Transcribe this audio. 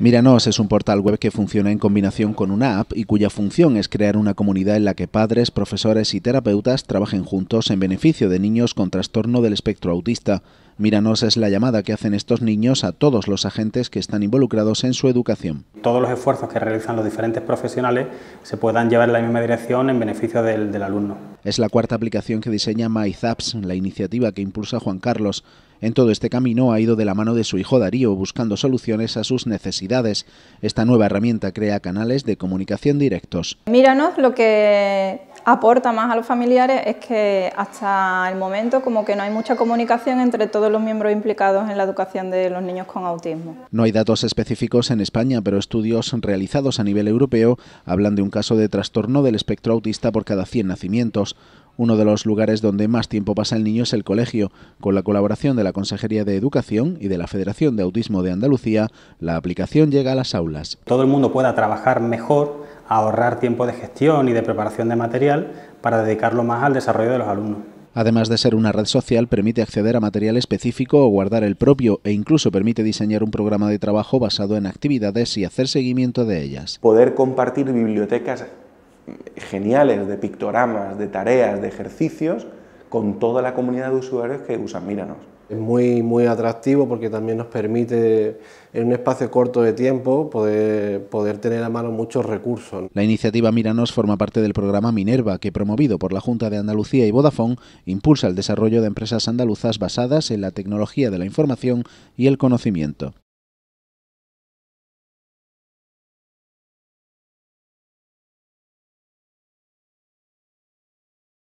Miranos es un portal web que funciona en combinación con una app y cuya función es crear una comunidad en la que padres, profesores y terapeutas trabajen juntos en beneficio de niños con trastorno del espectro autista. Miranos es la llamada que hacen estos niños a todos los agentes que están involucrados en su educación. Todos los esfuerzos que realizan los diferentes profesionales se puedan llevar en la misma dirección en beneficio del, del alumno. Es la cuarta aplicación que diseña MyZaps, la iniciativa que impulsa Juan Carlos. En todo este camino ha ido de la mano de su hijo Darío, buscando soluciones a sus necesidades. Esta nueva herramienta crea canales de comunicación directos. Míranos lo que aporta más a los familiares es que hasta el momento como que no hay mucha comunicación entre todos los miembros implicados en la educación de los niños con autismo. No hay datos específicos en España, pero estudios realizados a nivel europeo hablan de un caso de trastorno del espectro autista por cada 100 nacimientos. Uno de los lugares donde más tiempo pasa el niño es el colegio. Con la colaboración de la Consejería de Educación y de la Federación de Autismo de Andalucía, la aplicación llega a las aulas. Todo el mundo pueda trabajar mejor, ahorrar tiempo de gestión y de preparación de material para dedicarlo más al desarrollo de los alumnos. Además de ser una red social, permite acceder a material específico o guardar el propio e incluso permite diseñar un programa de trabajo basado en actividades y hacer seguimiento de ellas. Poder compartir bibliotecas geniales de pictogramas, de tareas, de ejercicios con toda la comunidad de usuarios que usan Míranos. Es muy, muy atractivo porque también nos permite en un espacio corto de tiempo poder, poder tener a mano muchos recursos. La iniciativa Míranos forma parte del programa Minerva que, promovido por la Junta de Andalucía y Vodafone, impulsa el desarrollo de empresas andaluzas basadas en la tecnología de la información y el conocimiento.